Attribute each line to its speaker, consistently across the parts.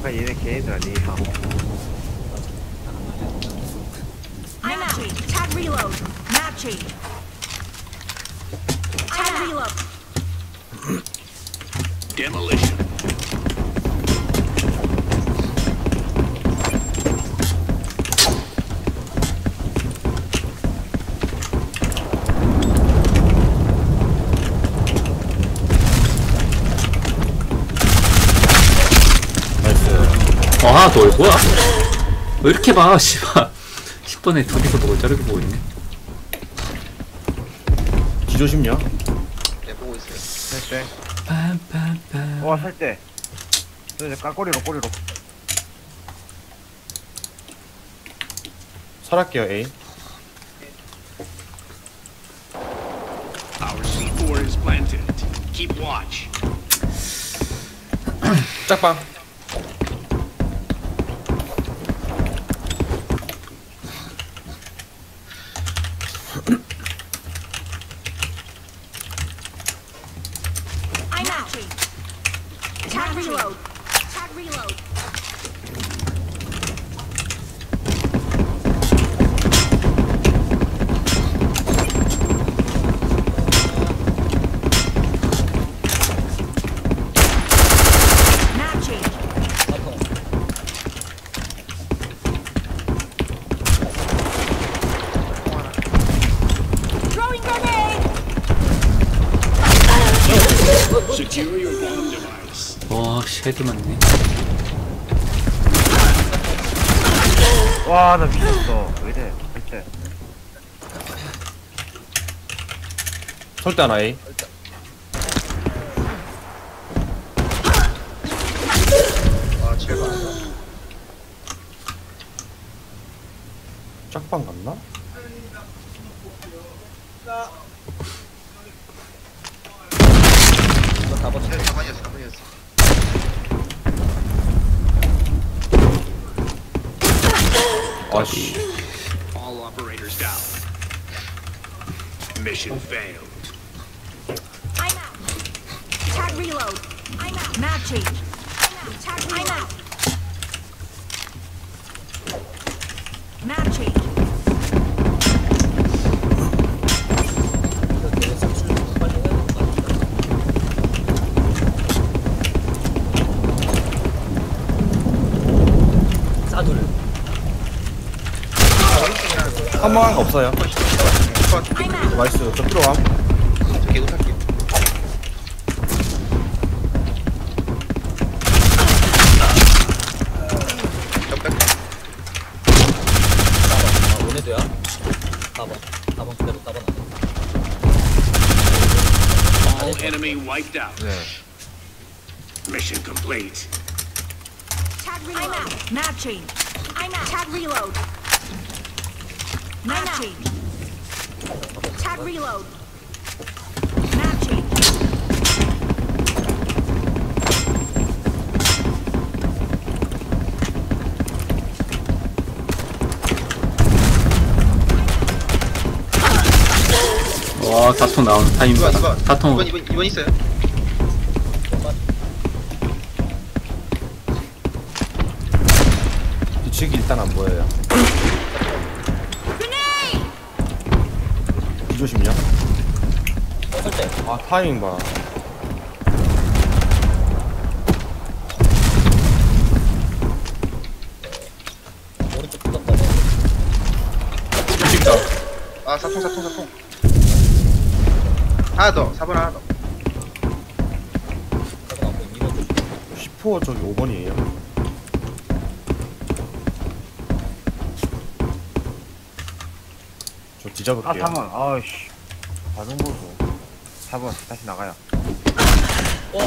Speaker 1: 아까 얘네 걔네들 아니에요
Speaker 2: I'm out. Tag reload. Matching. Tag reload.
Speaker 3: Demolition.
Speaker 4: 더올 거야? 왜 이렇게 봐, 씨발. 10번에 둘이서 뭘 자르게 보고 있네.
Speaker 5: 기조심냐?
Speaker 6: 네 보고 있어요.
Speaker 1: 살때
Speaker 4: 빰빰빰.
Speaker 1: 와 살때 저 이제 깍꼬리로 꼬리로
Speaker 5: 설할게요 A
Speaker 3: Our C4 is planted. Keep watch.
Speaker 5: 짝방
Speaker 2: Time out. Attack reload. Tag reload.
Speaker 4: 쉐드 맞네.
Speaker 1: 와 나 미쳤어 왜이래 살때
Speaker 5: 설대 하나 A
Speaker 6: 아 제발.
Speaker 5: 짝방 갔나?
Speaker 6: 이거 4번 4번이었어 4번이었어.
Speaker 5: 아씨
Speaker 3: All operators down. Mission failed.
Speaker 2: I'm out. Tag reload. I'm out. Matching. Tag reload. I'm out.
Speaker 5: 한방한 거 없어요. 나이스 저 들어감
Speaker 6: 저 개구 탈게요. 적백.
Speaker 7: 아, 오네도야? 4번. 4번 그대로 4번
Speaker 3: All enemy wiped out.
Speaker 1: 네
Speaker 3: Mission complete.
Speaker 2: Tag reload. I'm out. Matching. I'm out. Tag reload. Matching. Tag reload. Matching.
Speaker 4: 와, 다통 나오는 타이밍
Speaker 6: 2번
Speaker 4: 봐.
Speaker 6: 2번.
Speaker 4: 다통.
Speaker 6: 2번 2번 2번 있어요.
Speaker 5: 뒤치기 일단 안 보여요
Speaker 7: 설때
Speaker 5: 아 타이밍 봐
Speaker 7: 오른쪽 붙었다.
Speaker 5: 찍다
Speaker 6: 아 사통 사통 사통. 하나 더 4번 하나 더.
Speaker 7: 4번 안 보임. 2번 쪽.
Speaker 5: 10호 저기 5번이에요 저
Speaker 1: 아
Speaker 5: 뒤잡을게요
Speaker 1: 3번 아이씨 반응 보소 4번 다시 나가요
Speaker 7: 어, 뭐야?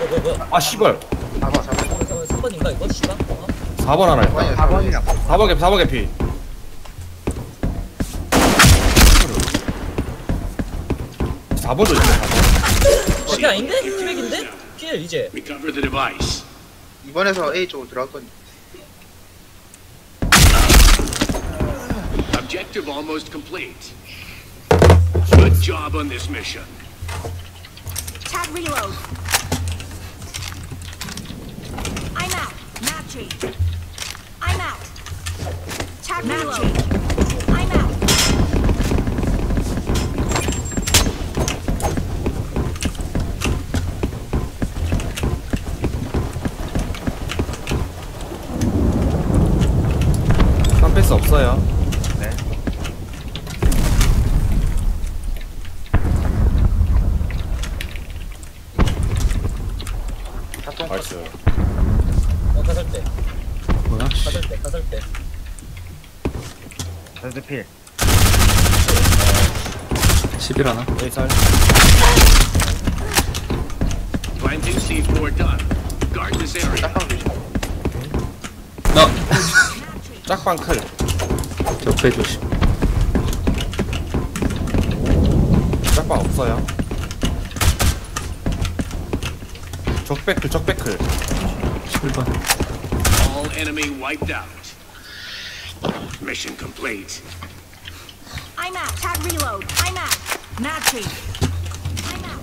Speaker 7: 어, 뭐야, 뭐야?
Speaker 5: 아 씨발
Speaker 6: 4번 4번.
Speaker 7: 3번인가 이거? 씨발? 어?
Speaker 5: 4번 하나 있다
Speaker 6: 4번이야.
Speaker 1: 4번이랑
Speaker 5: 4번 개피 4번 개피 사번도 있네 4번
Speaker 7: 어, 피 아닌데? 피백인데? 피해 이제.
Speaker 3: Recover the device.
Speaker 6: 2번에서 A 쪽으로 들어갈 거니.
Speaker 3: Objective almost complete. Good job on this mission.
Speaker 2: Tag reload. I'm out. change. I'm out. Tag reload. I'm out.
Speaker 5: 깜패스 없어요.
Speaker 1: 필.
Speaker 4: 11 하나?
Speaker 5: A 살.
Speaker 3: Planting C4 done. Guard this area.
Speaker 6: 짝방 조심
Speaker 4: 나!
Speaker 5: 짝방 클.
Speaker 4: 옆에 조심.
Speaker 5: 짝방 없어요. 적백클 적백클.
Speaker 4: 7번.
Speaker 3: All enemy wiped out. Mission complete.
Speaker 2: I'm out. Tag reload. I'm out. Matching. I'm out.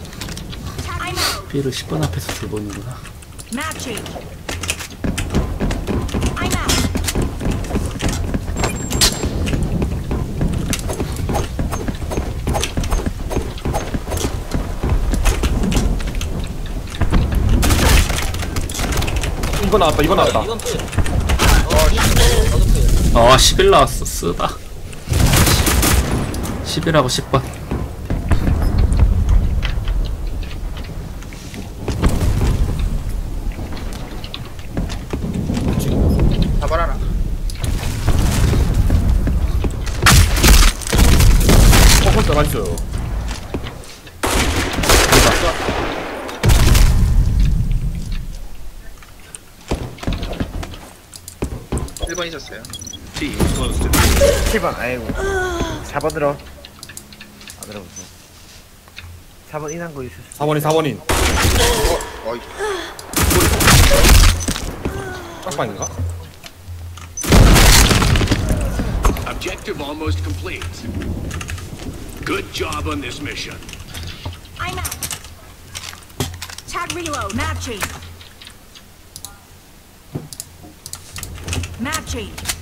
Speaker 2: Tag I'm out.
Speaker 4: B를 10번 앞에서 줄 보는구나.
Speaker 2: Matching. I'm out.
Speaker 5: 이거 나왔다 이거 나왔다.
Speaker 7: 이건 필. 어, 리스. 너도 필.
Speaker 4: 아, 11 나왔어. 쓰다. 11하고 10번.
Speaker 6: 사번 하나
Speaker 5: 어 혼자 나이스.
Speaker 6: 1번 있었어요
Speaker 3: Team close to
Speaker 1: 7번, 아이고. 4번 들어. 안 들어보세요. 4번 인한 거 있을 수
Speaker 5: 4번이 4번인.
Speaker 6: 어? 어이
Speaker 5: 짝방인가?
Speaker 3: Objective almost complete. Good job on this mission.
Speaker 2: I'm out. Tag reload. Matching. Matching. I'm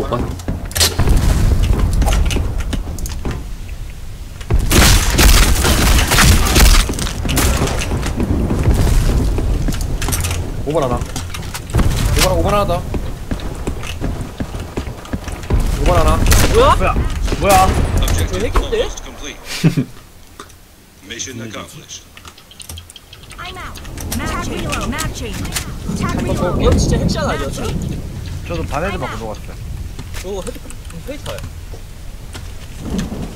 Speaker 4: 오번
Speaker 5: 오번 하나. 5번, 5번 하나 더. 5번 하나.
Speaker 7: 뭐야?
Speaker 1: 뭐야? 뭐야?
Speaker 7: 왜 핵인데?
Speaker 8: Mission accomplished.
Speaker 2: I'm out. Matching. Tag reload. Matching. Tag
Speaker 7: 어,
Speaker 2: reload.
Speaker 7: 이건 진짜 핵샷 아니었어?
Speaker 1: 저도 반에도 맞고 녹았어요.
Speaker 7: 저거 헤드, 페이터야.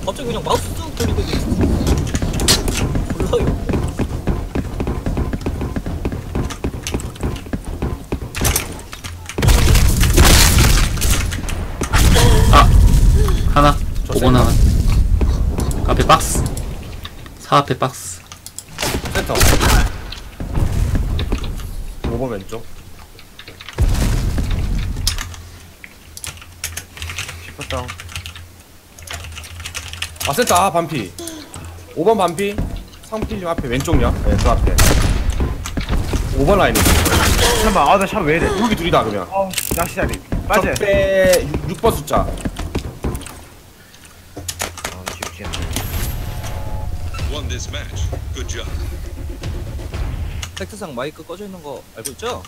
Speaker 7: 갑자기 그냥 마우스 쭉 돌리고 있어. 몰라요.
Speaker 4: 아! 하나. 5번 하나. 앞에 박스. 4 앞에 박스.
Speaker 5: 센터. 5번 왼쪽.
Speaker 1: 10번 다운.
Speaker 5: 아 센터 아 반피. 5번 반피. 상필님 앞에 왼쪽이야.
Speaker 1: 네, 저 앞에.
Speaker 5: 5번 라인이.
Speaker 1: 잠깐만, 아, 나샷 왜 이래?
Speaker 5: 여기 둘이다 그러면.
Speaker 1: 어, 낚시 자리. 빠져.
Speaker 5: 적배 6 번 숫자.
Speaker 1: 아, 쉽지 않네.
Speaker 8: Won this match. Good job.
Speaker 7: 팩트상 마이크 꺼져 있는 거 알고 있죠?